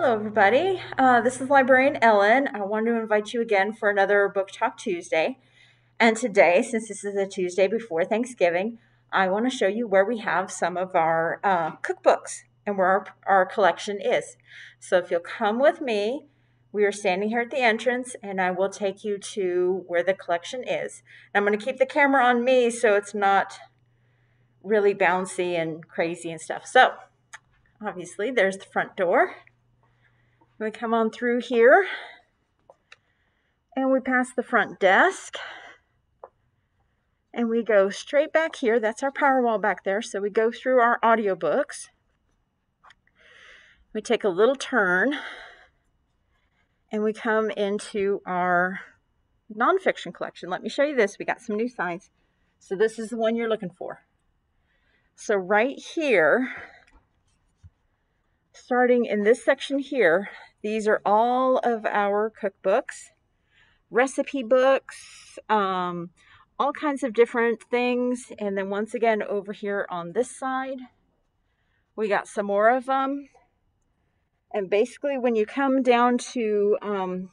Hello, everybody. Uh, this is Librarian Ellen. I wanted to invite you again for another Book Talk Tuesday. And today, since this is a Tuesday before Thanksgiving, I want to show you where we have some of our uh, cookbooks and where our, our collection is. So if you'll come with me, we are standing here at the entrance and I will take you to where the collection is. And I'm going to keep the camera on me so it's not really bouncy and crazy and stuff. So obviously there's the front door. We come on through here and we pass the front desk and we go straight back here. That's our power wall back there. So we go through our audiobooks. We take a little turn and we come into our nonfiction collection. Let me show you this. We got some new signs. So this is the one you're looking for. So right here, starting in this section here, these are all of our cookbooks, recipe books, um, all kinds of different things. And then once again, over here on this side, we got some more of them. And basically, when you come down to um,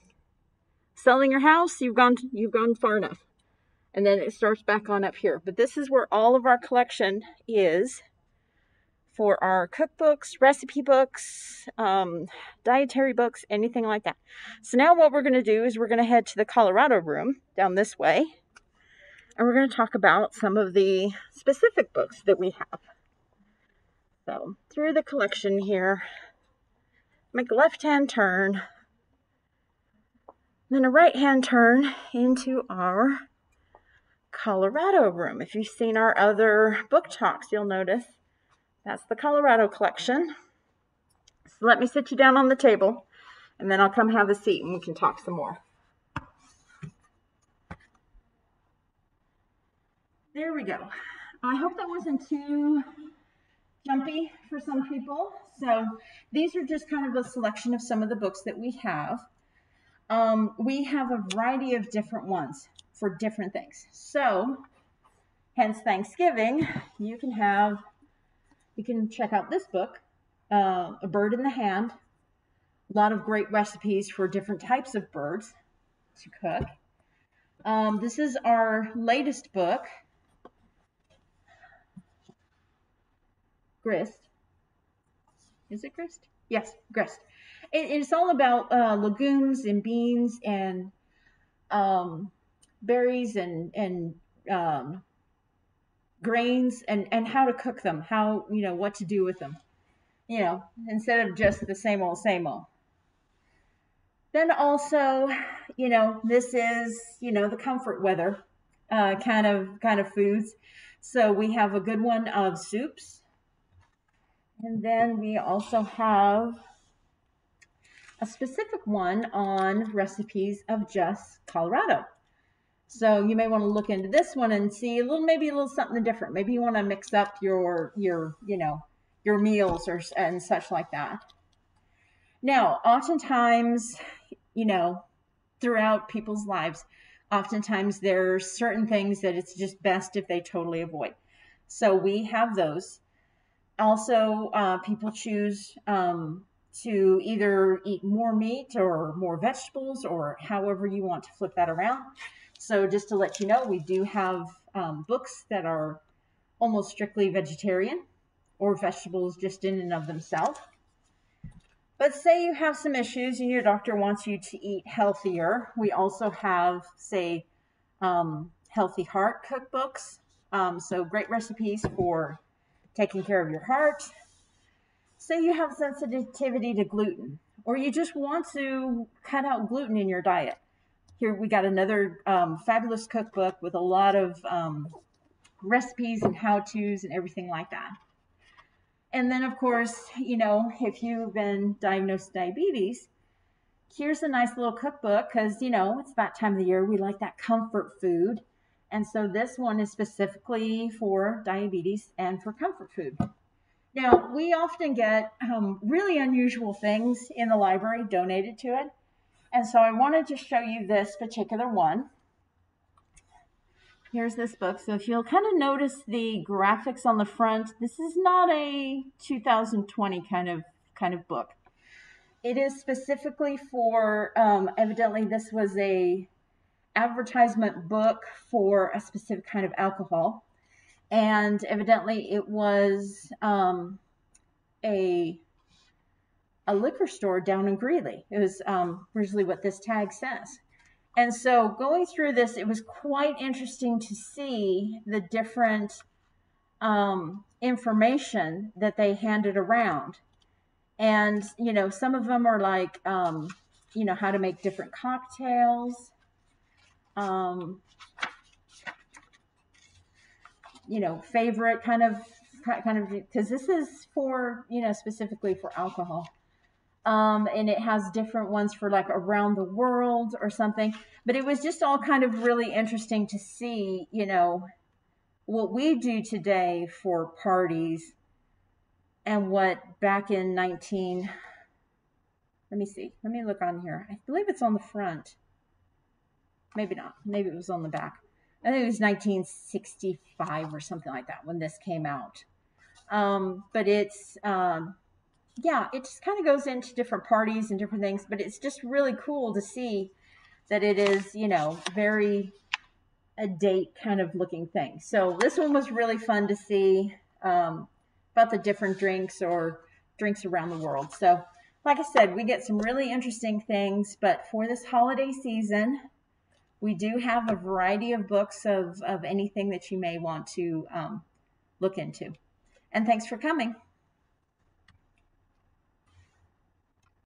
selling your house, you've gone you've gone far enough, and then it starts back on up here. But this is where all of our collection is for our cookbooks, recipe books, um, dietary books, anything like that. So now what we're going to do is we're going to head to the Colorado room down this way, and we're going to talk about some of the specific books that we have. So through the collection here, make a left-hand turn, then a right-hand turn into our Colorado room. If you've seen our other book talks, you'll notice that's the Colorado collection. So let me sit you down on the table and then I'll come have a seat and we can talk some more. There we go. I hope that wasn't too jumpy for some people. So these are just kind of a selection of some of the books that we have. Um, we have a variety of different ones for different things. So hence Thanksgiving, you can have you can check out this book, uh, A Bird in the Hand. A lot of great recipes for different types of birds to cook. Um, this is our latest book, Grist. Is it Grist? Yes, Grist. It, it's all about uh, legumes and beans and um, berries and and um, grains and and how to cook them how you know what to do with them you know instead of just the same old same old. Then also you know this is you know the comfort weather uh, kind of kind of foods. So we have a good one of soups. And then we also have a specific one on recipes of just colorado so you may want to look into this one and see a little, maybe a little something different. Maybe you want to mix up your, your, you know, your meals or and such like that. Now, oftentimes, you know, throughout people's lives, oftentimes there are certain things that it's just best if they totally avoid. So we have those. Also, uh, people choose um, to either eat more meat or more vegetables or however you want to flip that around. So just to let you know, we do have um, books that are almost strictly vegetarian or vegetables just in and of themselves. But say you have some issues and your doctor wants you to eat healthier. We also have, say, um, healthy heart cookbooks. Um, so great recipes for taking care of your heart. Say you have sensitivity to gluten or you just want to cut out gluten in your diet here we got another um, fabulous cookbook with a lot of um, recipes and how-tos and everything like that. And then, of course, you know, if you've been diagnosed with diabetes, here's a nice little cookbook because, you know, it's that time of the year. We like that comfort food. And so this one is specifically for diabetes and for comfort food. Now, we often get um, really unusual things in the library donated to it. And so I wanted to show you this particular one. Here's this book. So if you'll kind of notice the graphics on the front, this is not a 2020 kind of kind of book. it is specifically for um, evidently this was a advertisement book for a specific kind of alcohol and evidently it was um, a a liquor store down in Greeley. It was um, originally what this tag says. And so going through this, it was quite interesting to see the different um, information that they handed around. And, you know, some of them are like, um, you know, how to make different cocktails. Um, you know, favorite kind of, kind of, because this is for, you know, specifically for alcohol. Um, and it has different ones for like around the world or something. But it was just all kind of really interesting to see, you know, what we do today for parties and what back in 19 let me see let me look on here i believe it's on the front maybe not maybe it was on the back i think it was 1965 or something like that when this came out um, but it's um, yeah it just kind of goes into different parties and different things but it's just really cool to see that it is you know very a date kind of looking thing so this one was really fun to see um, about the different drinks or drinks around the world. So, like I said, we get some really interesting things, but for this holiday season, we do have a variety of books of, of anything that you may want to um, look into. And thanks for coming.